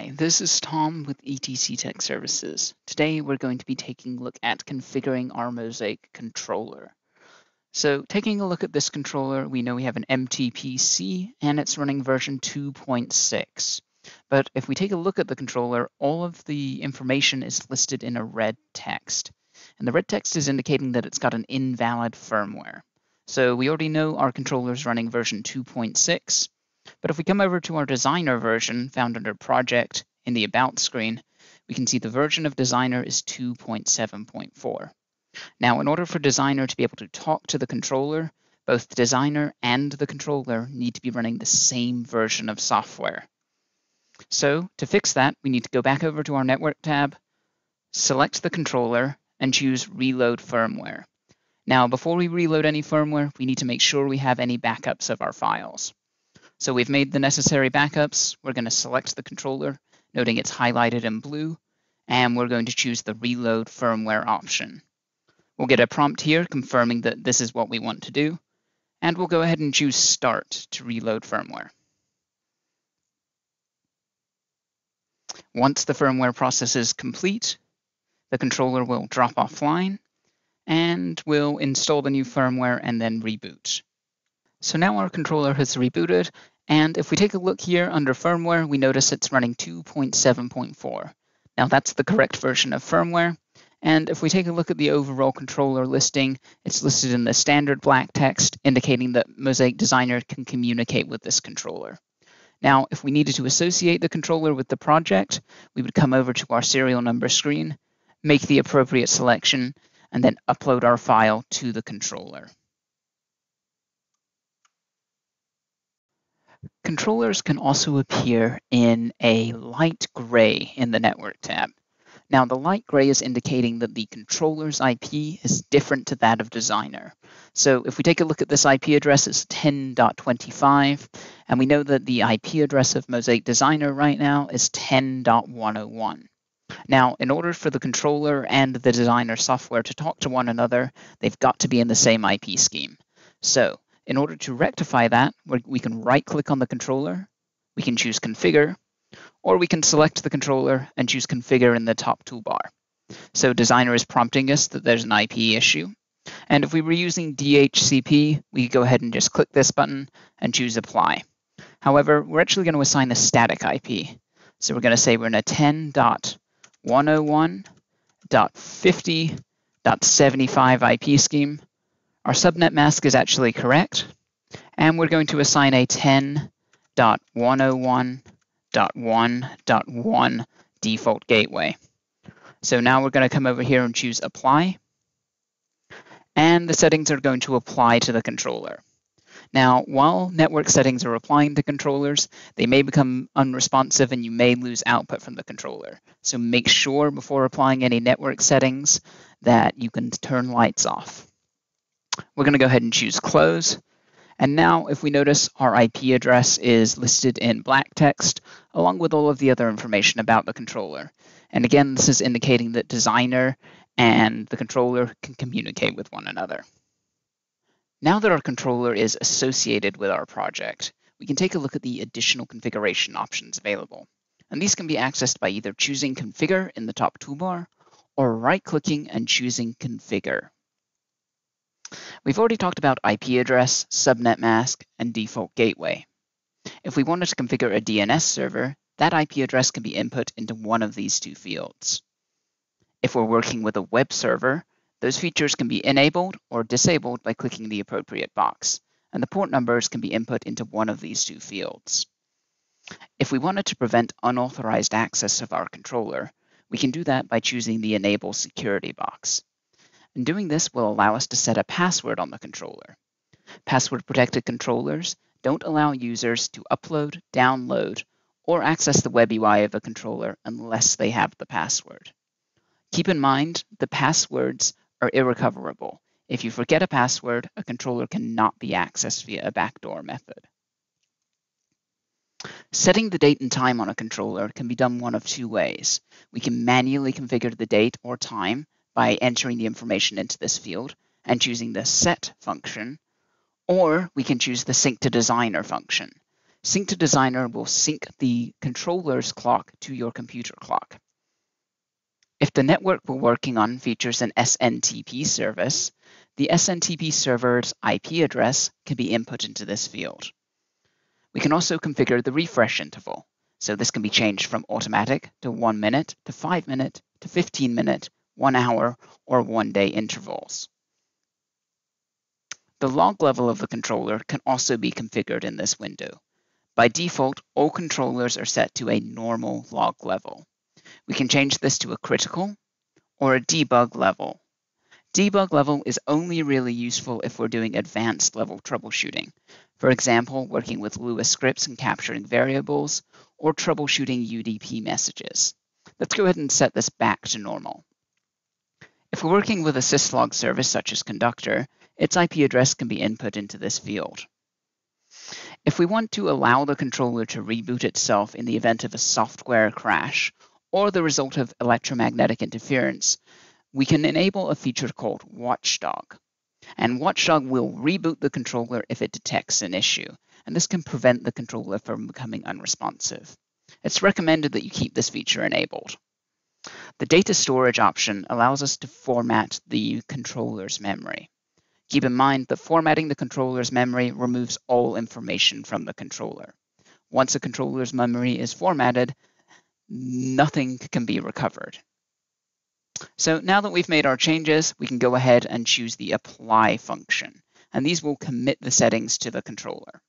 Hi, this is Tom with ETC Tech Services. Today we're going to be taking a look at configuring our Mosaic controller. So taking a look at this controller, we know we have an MTPC and it's running version 2.6. But if we take a look at the controller, all of the information is listed in a red text. And the red text is indicating that it's got an invalid firmware. So we already know our controller is running version 2.6. But if we come over to our designer version found under project in the about screen, we can see the version of designer is 2.7.4. Now, in order for designer to be able to talk to the controller, both the designer and the controller need to be running the same version of software. So to fix that, we need to go back over to our network tab, select the controller, and choose reload firmware. Now, before we reload any firmware, we need to make sure we have any backups of our files. So we've made the necessary backups. We're going to select the controller, noting it's highlighted in blue, and we're going to choose the reload firmware option. We'll get a prompt here confirming that this is what we want to do, and we'll go ahead and choose start to reload firmware. Once the firmware process is complete, the controller will drop offline and we'll install the new firmware and then reboot. So now our controller has rebooted, and if we take a look here under firmware, we notice it's running 2.7.4. Now that's the correct version of firmware. And if we take a look at the overall controller listing, it's listed in the standard black text, indicating that Mosaic Designer can communicate with this controller. Now, if we needed to associate the controller with the project, we would come over to our serial number screen, make the appropriate selection, and then upload our file to the controller. Controllers can also appear in a light gray in the Network tab. Now, the light gray is indicating that the controller's IP is different to that of Designer. So if we take a look at this IP address, it's 10.25, and we know that the IP address of Mosaic Designer right now is 10.101. Now, in order for the controller and the designer software to talk to one another, they've got to be in the same IP scheme. So in order to rectify that, we can right click on the controller, we can choose configure, or we can select the controller and choose configure in the top toolbar. So designer is prompting us that there's an IP issue. And if we were using DHCP, we go ahead and just click this button and choose apply. However, we're actually going to assign a static IP. So we're going to say we're in a 10.101.50.75 IP scheme. Our subnet mask is actually correct, and we're going to assign a 10.101.1.1 default gateway. So now we're going to come over here and choose Apply, and the settings are going to apply to the controller. Now, while network settings are applying to controllers, they may become unresponsive and you may lose output from the controller. So make sure before applying any network settings that you can turn lights off. We're going to go ahead and choose close. And now if we notice our IP address is listed in black text along with all of the other information about the controller. And again, this is indicating that designer and the controller can communicate with one another. Now that our controller is associated with our project, we can take a look at the additional configuration options available. And these can be accessed by either choosing Configure in the top toolbar or right-clicking and choosing Configure. We've already talked about IP address, subnet mask, and default gateway. If we wanted to configure a DNS server, that IP address can be input into one of these two fields. If we're working with a web server, those features can be enabled or disabled by clicking the appropriate box, and the port numbers can be input into one of these two fields. If we wanted to prevent unauthorized access of our controller, we can do that by choosing the Enable Security box and doing this will allow us to set a password on the controller. Password protected controllers don't allow users to upload, download, or access the web UI of a controller unless they have the password. Keep in mind, the passwords are irrecoverable. If you forget a password, a controller cannot be accessed via a backdoor method. Setting the date and time on a controller can be done one of two ways. We can manually configure the date or time by entering the information into this field and choosing the set function, or we can choose the sync to designer function. Sync to Designer will sync the controller's clock to your computer clock. If the network we're working on features an SNTP service, the SNTP server's IP address can be input into this field. We can also configure the refresh interval. So this can be changed from automatic to one minute to five minute to 15 minute, one hour, or one day intervals. The log level of the controller can also be configured in this window. By default, all controllers are set to a normal log level. We can change this to a critical or a debug level. Debug level is only really useful if we're doing advanced level troubleshooting. For example, working with Lua scripts and capturing variables, or troubleshooting UDP messages. Let's go ahead and set this back to normal. If we're working with a syslog service such as Conductor, its IP address can be input into this field. If we want to allow the controller to reboot itself in the event of a software crash or the result of electromagnetic interference, we can enable a feature called Watchdog. And Watchdog will reboot the controller if it detects an issue, and this can prevent the controller from becoming unresponsive. It's recommended that you keep this feature enabled. The data storage option allows us to format the controller's memory. Keep in mind that formatting the controller's memory removes all information from the controller. Once a controller's memory is formatted, nothing can be recovered. So now that we've made our changes, we can go ahead and choose the apply function, and these will commit the settings to the controller.